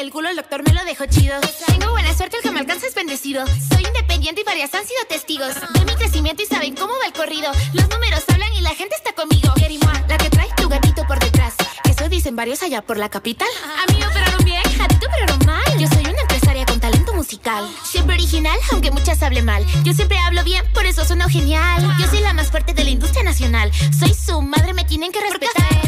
el culo, el doctor me lo dejó chido. Tengo buena suerte, el que me alcanza es bendecido. Soy independiente y varias han sido testigos de mi crecimiento y saben cómo va el corrido. Los números hablan y la gente está conmigo. La que trae tu gatito por detrás. Eso dicen varios allá por la capital. A mí me operaron bien, a ti te operaron mal. Yo soy una empresaria con talento musical. Siempre original, aunque muchas hablen mal. Yo siempre hablo bien, por eso sueno genial. Yo soy la más fuerte de la industria nacional. Soy su madre, me tienen que respetar.